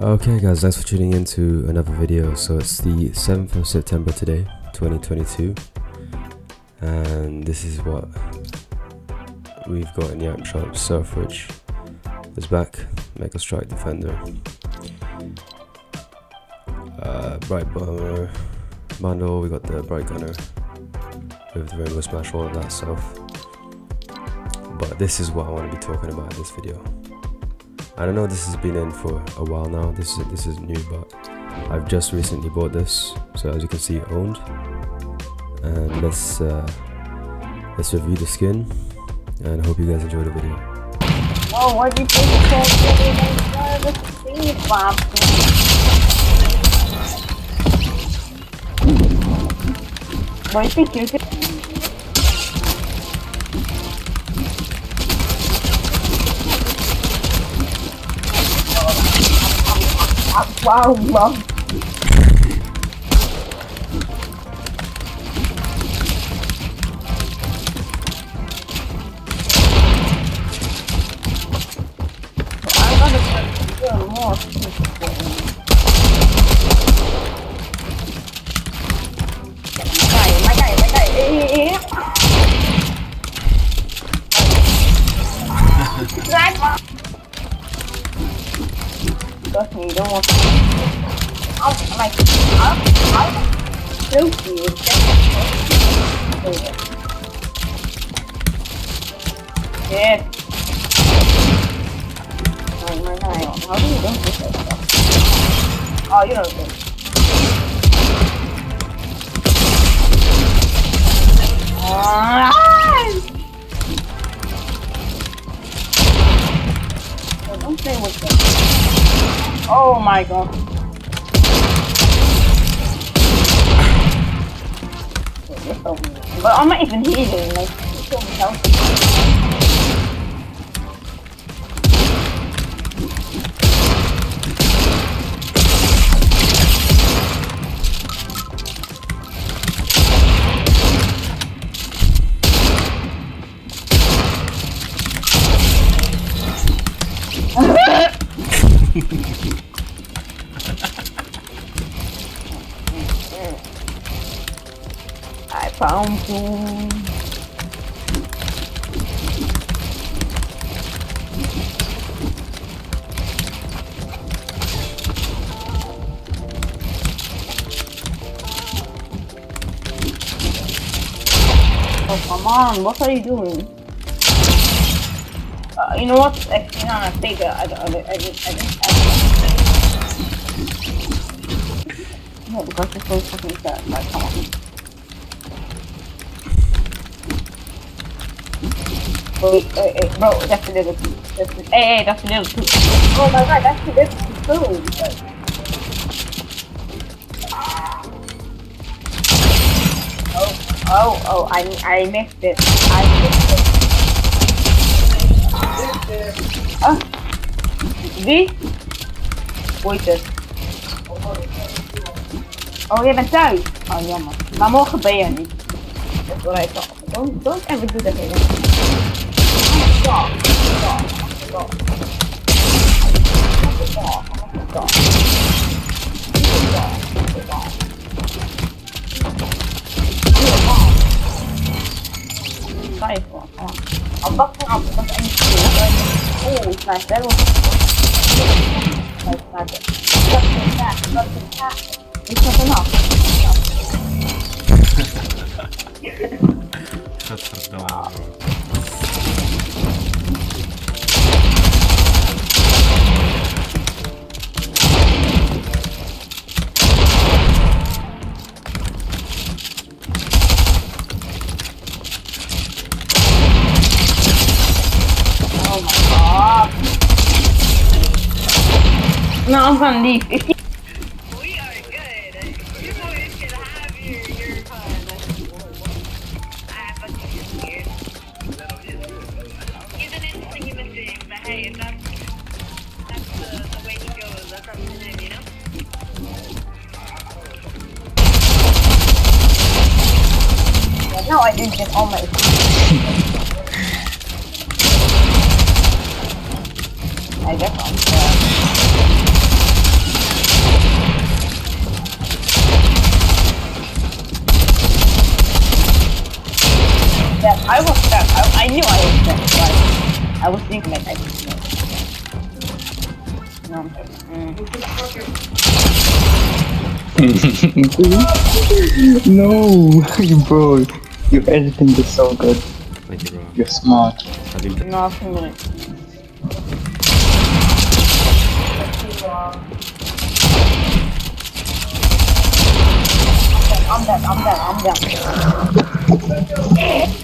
Okay guys, thanks for tuning in to another video. So it's the 7th of September today, 2022. And this is what we've got in the app shop. Surfridge is back, Mega Strike Defender. Uh, Brite Bomber bundle, we got the Brite Gunner with the Rainbow Smash, all of that stuff. But this is what I want to be talking about in this video. I don't know this has been in for a while now. This is this is new, but I've just recently bought this. So as you can see, owned. And let's uh, let's review the skin, and I hope you guys enjoy the video. Oh, what do you think it's going to? The. What do you think you could? Wow, wow. I'm gonna you don't want to. I'll, I'm like, I'll, I'll. Oh my god, how do? Oh, you don't do God. But I'm not even healing, like, it's so healthy. You. Oh, come on, what are you doing? Uh, you know what? Actually, no, no, take it. I I I just, I just, I No, because it's so fucking sad. Like, come on. Wait, wait, wait, bro, that's a little too. That's a, hey, hey, that's a little too. Oh my god, that's a little too. Like, Oh, oh, oh, I, I missed it. I missed it. Ah. Wie? Is het? Oh, je bent thuis? Oh, jammer. Maar morgen ben je niet. That's what I thought. Don't, don't ever do that again. nice level. Nice magic. Nothing that, nothing that. It's not enough. That's a dumb one. No, I'm gonna leave. We are good. You boys can have your, your fun. Ah, fuck you, you're. He's an instant human being, but hey, if that's, that's the, the way he goes, that's up to him, you know? no, I didn't get all my. I guess I'm. Uh, I was stuck. I, I knew I was stuck, but I was thinking like I could know. No, I'm joking. Mm. no, bro, your editing is so good. Thank you, bro. You're smart. I've been No, I'm gonna. I'm dead, I'm dead, I'm dead.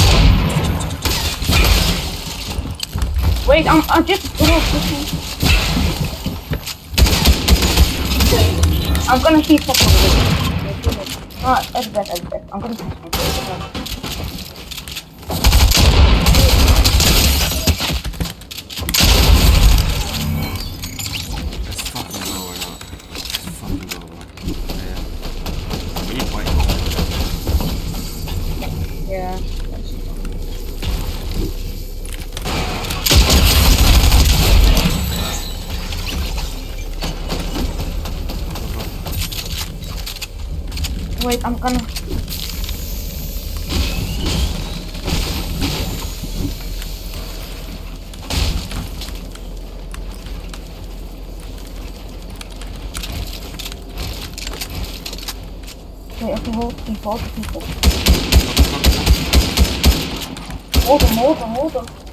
Wait, I'm, I'm just. I'm gonna see something. Ah, edit that, edit that. I'm gonna see something. Let's fucking go or not. Let's fucking go, bro. Yeah. We need white Yeah. Wait, I'm gonna. Wait, okay, hold, keep, hold, keep, hold. Hold him, hold him, hold him.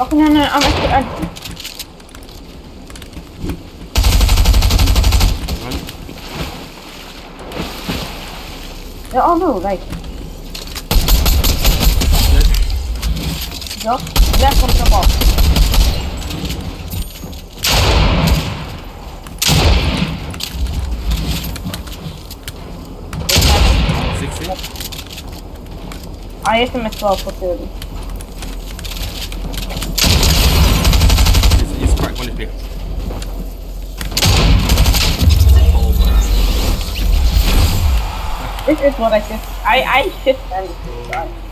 Okay, no, no, I'm actually. I'm, they're all blue, like. Left. Go. Left from the. Sixty. I hit him at 12 for 30. One. This is what I just. I, I shit them.